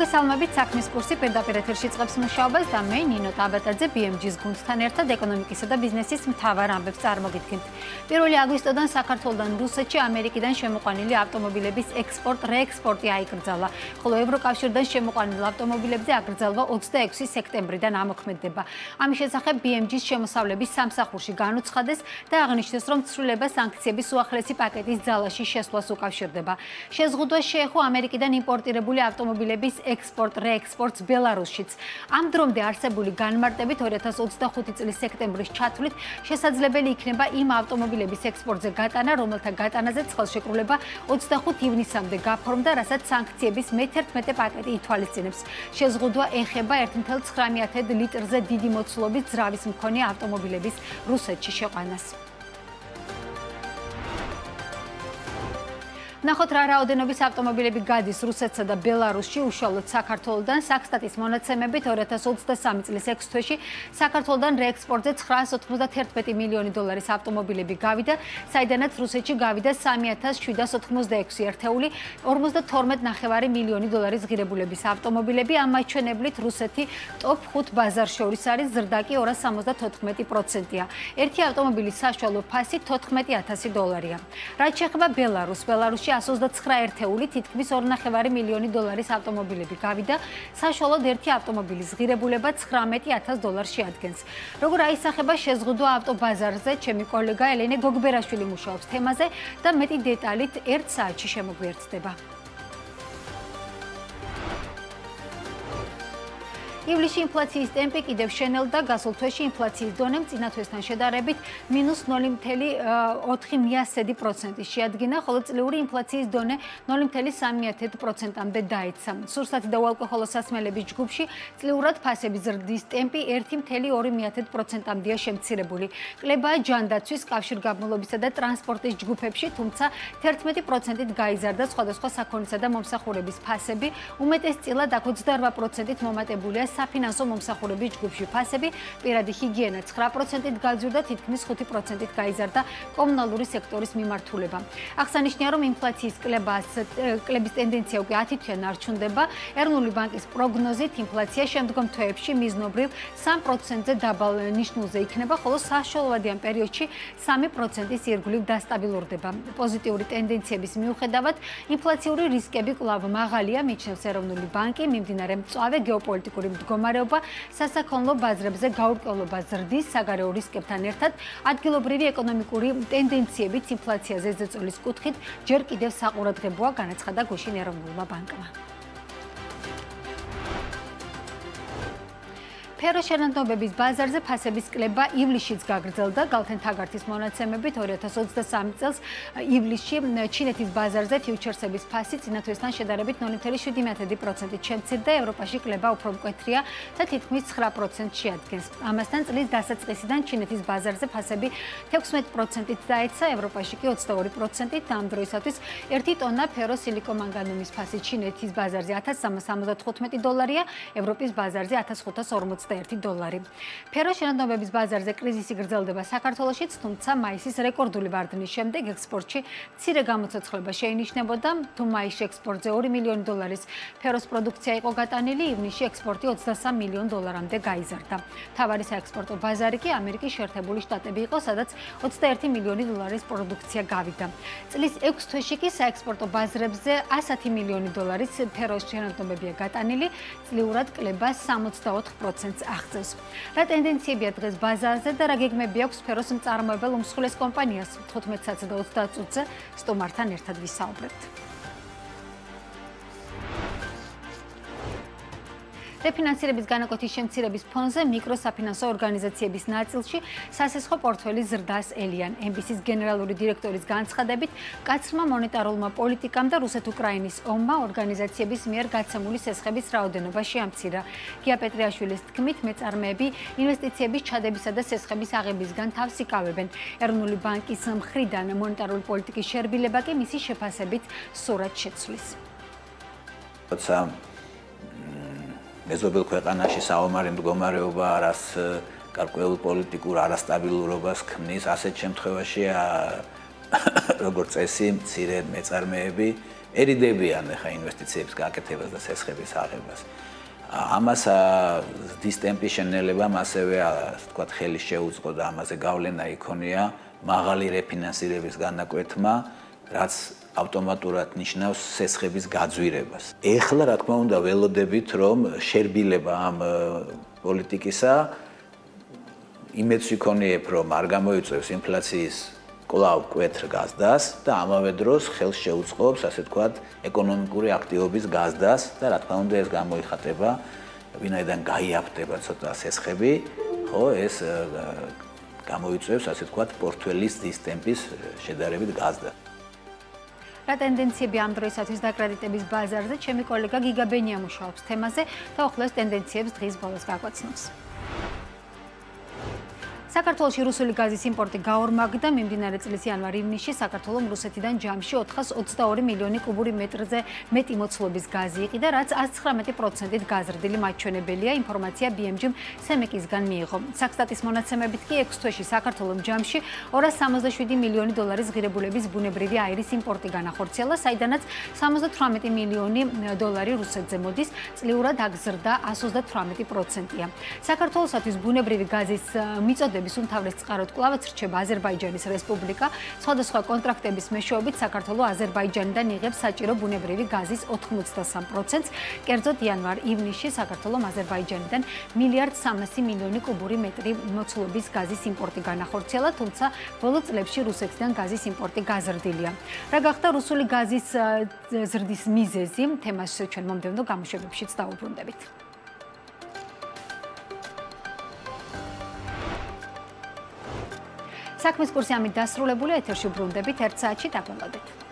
მოგესალმებით საქმის კურსი პირდაპირ ეთერში წებს მუშაობას და მე ნინო ტაბატაძე BMG-ს გუნდთან ერთად ეკონომიკისა და ბიზნესის მთავარ ამბებს წარმოგიდგენთ. 1 აგვისტოდან საქართველოსთან რუსეთში ამერიკიდან შემოყვანილი ავტომობილების ექსპორტ-რეექსპორტი აიკრძალა, ხოლო ევროკავშირიდან შემოყვანილ ავტომობილებზე აკრძალვა 26 სექტემბრიდან ამოქმედება. ამის შესახებ BMG-ს შემოსავლების სამსახურში განუცხადეს და აღნიშნეს, რომ ცვლილება სანქციების უახლესი პაკეტის ძალაში შესვლას უკავშირდება. შეზღუდვა შეეხო ამერიკიდან იმპორტირებული ავტომობილების ექსპორტ-რეექსპორტს ბელარუსშიც. ამ დრომდე არსებული განმარტებით 2025 წლის სექტემბრის ჩათვლით შესაძლებელი იქნება იმ ავტომობილების ექსპორტზე გატანა, რომელთა გატანაზეც ხელშეკრულება 25 ივნისამდე გაფორმდა, რასაც სანქციების მე-11 პაკეტი ითვალისწინებს. შეზღუდვა ეხება 1.9 ლიტრზე დიდი მოცულობის ძრავის მქონე ავტომობილების რუსეთში შეყვანას. ნახოთ რა რაოდენობის ავტომობილები გადის რუსეთსა და ბელარუსში უშუალოდ საქართველოსთან საქსტატის მონაცემებით 2023 წლის 6 თვეში საქართველოსთან რეექსპორტზე 991 მილიონი დოლარის ავტომობილები გავიდა. საიდანაც რუსეთში გავიდა 3786 ერთეული 52.9 მილიონი დოლარის ღირებულების ავტომობილები. ამ მაჩვენებლით რუსეთი ტოპ 5 ბაზარ შორის არის ზრდა კი 274%-ია ერთი ავტომობილის საშუალო ფასი 14000 დოლარია. რაც შეეხება ბელარუსს ბელარუსში 129 ერთეული თითქმის 2.5 მილიონი დოლარის ავტომობილები გავიდა. საშუალოდ ერთი ავტომობილის ღირებულება 19000 დოლარს შეადგენს. როგორ აისახება შეზღუდვა ავტობაზარზე, ჩემი კოლეგა ელენე გოგბერაშვილი მუშაობს თემაზე და მეტი დეტალით 1 საათში შემოგვიერთდება. ივლისში ინფლაციის ტემპი კიდევ შენელდა, გასულ თვეში ინფლაციის დონე წინა თვესთან შედარებით -0.4%-ი შეადგინა, ხოლო წლიური ინფლაციის დონე 0.3%-ამდე დაეცა. სურსათი და უალკოჰოლო სასმელების ჯგუფში წლიურად ფასების ზრდის ტემპი 1.2%-ამდეა შემცირებული. კლებაა ჯანდაცვის, კავშირგაბმულობისა და ტრანსპორტის ჯგუფებში, თუმცა 11%-ით გაიზარდა სხვადასხვა საქონლისა და მომსახურების ფასები, უმეტესწილად აქ 28%-ით მომატებულია საფინანსო მომსახურების ჯგუფში ფასები პირადი ჰიგიენა 9%-ით გაძვირდა, თითქმის 5%-ით გაიზარდა კომუნალური სექტორის მიმართულება. აღსანიშნავია, რომ ინფლაციის კლებას კლების ტენდენცია უკვე 10 თვეა ნარჩუნდება. ეროვნული ბანკის პროგნოზით ინფლაცია შემდგომ თვეებში მიზნობრივ 3%-ზე დაბალ ნიშნულზე იქნება, ხოლო საშუალოვადიან პერიოდში 3%-ის ირგვლივ დასტაბილურდება. პოზიტიური ტენდენციების მიუხედავად, ინფლაციური რისკები კვლავ მაღალია, მიჩნევს ეროვნული ბანკი, მიმდინარე მწვავე გეოპოლიტიკური მდგომარეობა სასაქონლო ბაზრებზე გაურკვევლობა ზრდის საგარეო რისკებთან ერთად ადგილობრივი ეკონომიკური ტენდენციებიც ინფლაციაზე ზეწოლის კუთხით ჯერ კიდევ საყურადღებოა განაცხადა გუშინ ეროვნულმა ბანკმა ფერო შენადნობების ბაზარზე ფასების კლება ივლისშიც გაგრძელდა. გალთენ თაგართის მონაცემებით 2023 წელს ივლისში ჩინეთის ბაზარზე ფიუჩერსების ფასი წინათვისთან შედარებით 0.7%-ით შემცირდა. ევროპაში კლება უფრო მკვეთრია და თითქმის 9%-ს შეადგენს. ამასთან წლის დასაწყისიდან ჩინეთის ბაზარზე ფასები 16%-ით დაეცა ევროპაში კი 22%-ით ამ დროისათვის 1 ტონა ფერო სილიკომანგანუმის ფასი ჩინეთის ბაზარზე 1375 დოლარია ევროპის ბაზარზე 1540 21 დოლარი. ფერო შენადნობების ბაზარზე კრიზისი გრძელდება საქართველოსშიც, თუმცა მაისის რეკორდული ვარდნის შემდეგ ექსპორტში ცირე გამოცოცხლება შეინიშნებოდა. თუ მაისში ექსპორტზე 2 მილიონი დოლარის ფეროს პროდუქცია იყო გატანილი, ივნისში ექსპორტი 23 მილიონ დოლარამდე გაიზარდა. თავარი საექსპორტო ბაზარი კი ამერიკის შეერთებული შტატები იყო, სადაც 21 მილიონი დოლარის პროდუქცია გავიდა. წლის 6 თვეში კი საექსპორტო ბაზრებზე 110 მილიონი დოლარის ფეროს შენადნობებია გატანილი, წლიურად კლება 64% ფასს აღწევს. რა ტენდენციებია დღეს ბაზარზე და რა გეგმები აქვს სფეროს მწარმოებელ უმსხვილეს კომპანიას? 15 საათზე და 30 წუთზე სტუმართან ერთად ვისაუბრებთ. რეფინანსირების განაკვეთის შემცირების ფონზე მიკროსაფინანსო ორგანიზაციების ნაწილში სასესხო პორტფელის ზრდას ელიან MBC-ის გენერალური დირექტორის განცხადებით, კაცრმა მონეტარულმა პოლიტიკამ და რუსეთ-უკრაინის ომმა ორგანიზაციების მიერ გაცემული სესხების რაოდენობა შეამცირა. გია პეტრიაშვილის თქმით, მეწარმეები ინვესტიციების ჩადებისა და სესხების აღებისგან თავს იკავებენ. ეროვნული ბანკის მხრიდან მონეტარული პოლიტიკის შერბილება კი მისი შეფასებით სურათ შეცვლის. თუმცა მეზობელ ქვეყანაში საომარი მდგომარეობა არას გარკვეულ პოლიტიკურ არასტაბილურობას ქმნის ასეთ შემთხვევაში როგორც წესი, მცირე მეწარმეები ერიდებიან ახლა ინვესტიციების გაკეთებას და სესხების აღებას. ამას დისტემპის შენელებამ ასევე ასე ვთქვათ ხელი შეუწყო და ამაზე გავლენა იქონია მაღალი რეფინანსირების განაკვეთმა, რაც ავტომატურად ნიშნავს სესხების გაძვირებას. ეხლა რა თქმა უნდა ველოდებით რომ შერბილება ამ პოლიტიკისა. იმედს ვიქონიებ რომ არ გამოიწვევს ინფლაციის კლავ კვეთრ გაზდას და ამავე დროს ხელს შეუწყობს ასე ვთქვათ ეკონომიკური აქტივობის გაზდას და რა თქმა უნდა ეს გამოიხატება ვინაიდან გაიაფდება ცოტა სესხები. ხო ეს გამოიწვევს ასე ვთქვათ პორტფელის დისტემპის შედარებით გაზდა რა ტენდენციები ამ დროისათვის დაკრედიტების ბაზარზე ჩემი კოლეგა გიგაბენია მუშაობს თემაზე და ახლა ეს ტენდენციებს დღის ბოლოს გაგვაცნობს. საქართველოში რუსული გაზის იმპორტი გაორმაგდა მიმდინარე წლის იანვარ-ივნისში საქართველოს რუსეთიდან ჯამში 422 მილიონი კუბური მეტრზე მეტი მოცულობის გაზი იყიდა, რაც 119%-ით გაზრდილი მაჩვენებელია, ინფორმაცია BMG-მ სემეკისგან მიიღო. საქსტატის მონაცემებით კი 6 თვეში საქართველოს ჯამში 267 მილიონი დოლარის ღირებულების ბუნებრივი აირის იმპორტი განახორციელა, საიდანაც 78 მილიონი დოლარი რუსეთზე მოდის, წლიურად აგზრდა 138%-ია. საქართველოსთვის ბუნებრივი გაზის მიწოდება კონტრაქტების უმთავრეს წყაროდ კლავაც რჩება აზერბაიჯანის რესპუბლიკა. სხვადასხვა კონტრაქტების მეშვეობით საქართველოს აზერბაიჯანიდან იღებს საჭირო ბუნებრივი გაზის 83%-ს. კერძოდ იანვარ-ივნისში საქართველოს აზერბაიჯანიდან მილიარდ 300 მილიონი კუბური მეტრი მოცულობის გაზის იმპორტი განახორციელა, თუმცა ბოლო წლებში რუსეთიდან გაზის იმპორტი გაზრდილია. რა გახდა რუსული გაზის ზრდის მიზეზი? თემას ჩვენ მომდევნო გამოშვებებშიც დაუბრუნდებით. საქმის კურსი ამით დასრულებულია. ეთერში ბრუნდებით 1 საათში დაგვალოდეთ